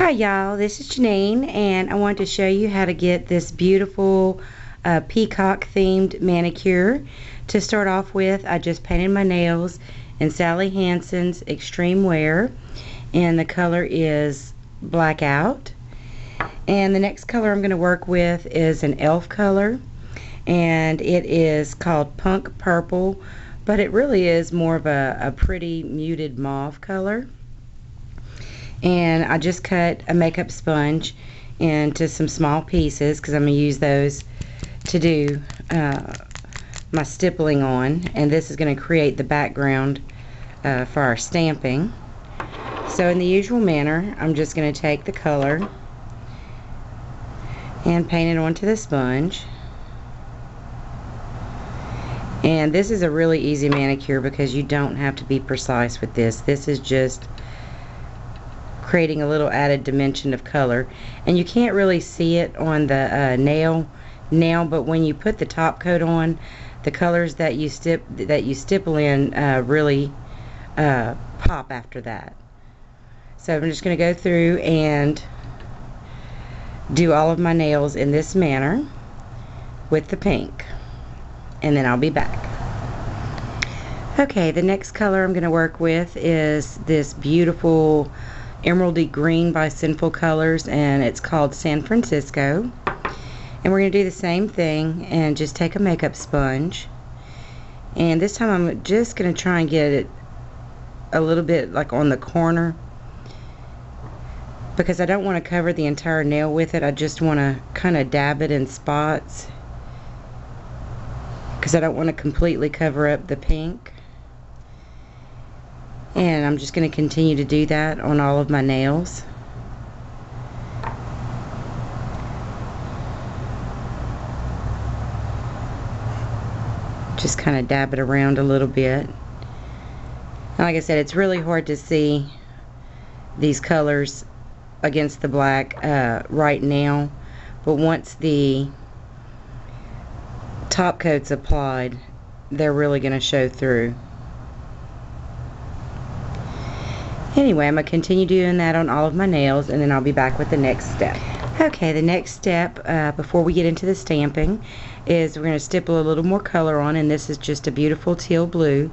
Hi y'all, this is Jeannine and I want to show you how to get this beautiful uh, peacock themed manicure. To start off with, I just painted my nails in Sally Hansen's XTreme Wear and the color is Blackout. And the next color I'm going to work with is an elf color and it is called Punk Purple but it really is more of a, a pretty muted mauve color and I just cut a makeup sponge into some small pieces because I'm going to use those to do uh, my stippling on. And this is going to create the background uh, for our stamping. So in the usual manner I'm just going to take the color and paint it onto the sponge. And this is a really easy manicure because you don't have to be precise with this. This is just creating a little added dimension of color. And you can't really see it on the uh, nail now but when you put the top coat on the colors that you stip that you stipple in uh, really uh, pop after that. So I'm just going to go through and do all of my nails in this manner with the pink and then I'll be back. Okay the next color I'm going to work with is this beautiful emeraldy green by Sinful Colors and it's called San Francisco. And we're going to do the same thing and just take a makeup sponge. And this time I'm just going to try and get it a little bit like on the corner because I don't want to cover the entire nail with it. I just want to kind of dab it in spots because I don't want to completely cover up the pink and I'm just going to continue to do that on all of my nails. Just kind of dab it around a little bit. Like I said it's really hard to see these colors against the black uh, right now. But once the top coat's applied they're really going to show through Anyway, I'm going to continue doing that on all of my nails and then I'll be back with the next step. Okay, the next step uh, before we get into the stamping is we're going to stipple a little more color on and this is just a beautiful teal blue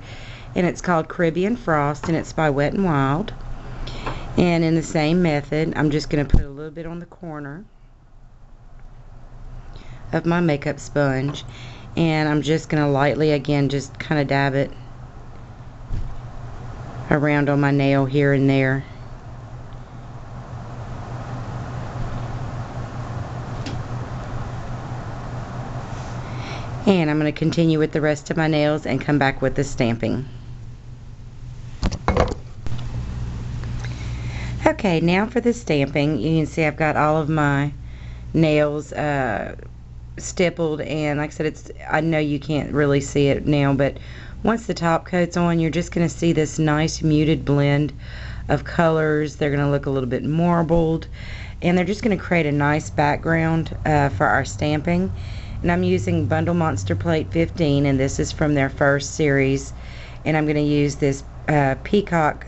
and it's called Caribbean Frost and it's by Wet n Wild. And in the same method, I'm just going to put a little bit on the corner of my makeup sponge and I'm just going to lightly again just kind of dab it around on my nail here and there. And I'm going to continue with the rest of my nails and come back with the stamping. Okay, now for the stamping. You can see I've got all of my nails uh, stippled and like I said, it's I know you can't really see it now, but once the top coat's on, you're just going to see this nice muted blend of colors. They're going to look a little bit marbled, and they're just going to create a nice background uh, for our stamping. And I'm using Bundle Monster Plate 15, and this is from their first series. And I'm going to use this uh, Peacock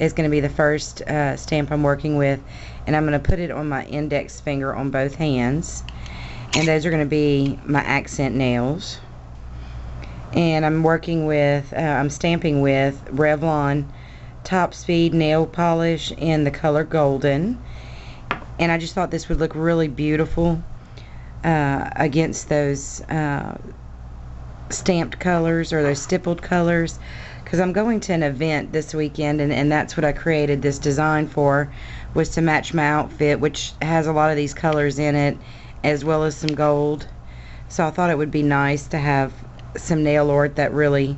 is going to be the first uh, stamp I'm working with. And I'm going to put it on my index finger on both hands. And those are going to be my accent nails and I'm working with, uh, I'm stamping with Revlon Top Speed Nail Polish in the color Golden. And I just thought this would look really beautiful uh, against those uh, stamped colors or those stippled colors. Because I'm going to an event this weekend and, and that's what I created this design for was to match my outfit which has a lot of these colors in it as well as some gold. So I thought it would be nice to have some nail art that really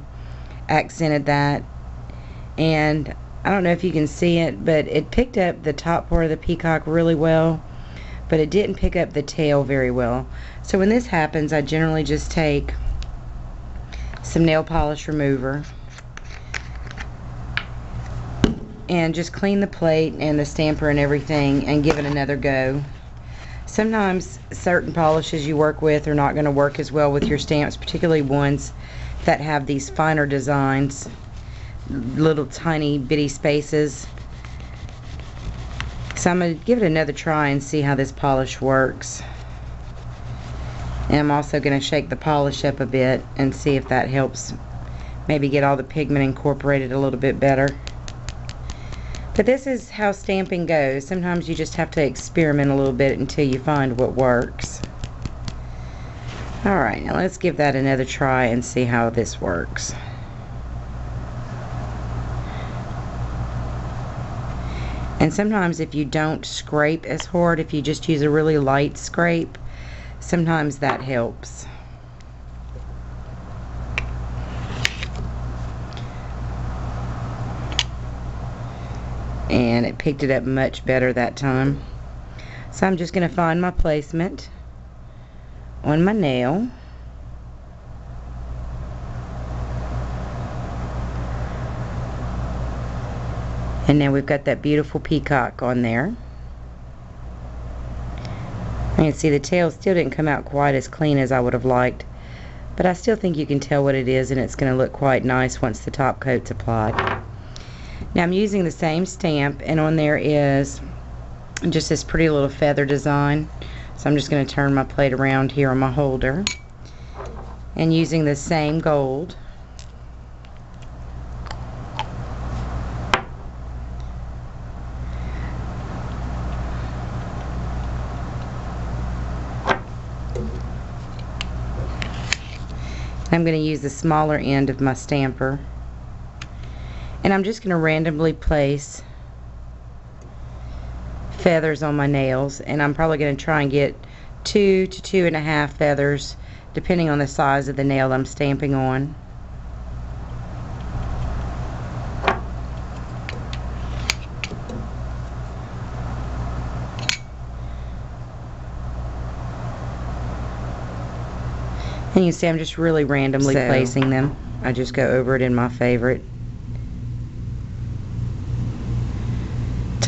accented that. And I don't know if you can see it but it picked up the top part of the peacock really well but it didn't pick up the tail very well. So when this happens I generally just take some nail polish remover and just clean the plate and the stamper and everything and give it another go Sometimes certain polishes you work with are not going to work as well with your stamps, particularly ones that have these finer designs, little tiny bitty spaces. So I'm going to give it another try and see how this polish works. And I'm also going to shake the polish up a bit and see if that helps maybe get all the pigment incorporated a little bit better. But this is how stamping goes. Sometimes you just have to experiment a little bit until you find what works. Alright, now let's give that another try and see how this works. And sometimes if you don't scrape as hard, if you just use a really light scrape, sometimes that helps. And it picked it up much better that time. So I'm just going to find my placement on my nail. And now we've got that beautiful peacock on there. You can see the tail still didn't come out quite as clean as I would have liked. But I still think you can tell what it is and it's going to look quite nice once the top coat's applied. Now I'm using the same stamp and on there is just this pretty little feather design. So I'm just going to turn my plate around here on my holder. And using the same gold I'm going to use the smaller end of my stamper and I'm just going to randomly place feathers on my nails and I'm probably going to try and get two to two and a half feathers depending on the size of the nail I'm stamping on. And you see I'm just really randomly so, placing them. I just go over it in my favorite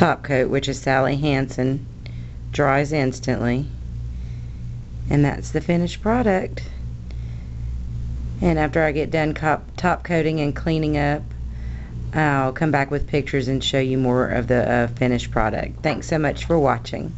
top coat, which is Sally Hansen. Dries instantly. And that's the finished product. And after I get done top coating and cleaning up, I'll come back with pictures and show you more of the uh, finished product. Thanks so much for watching.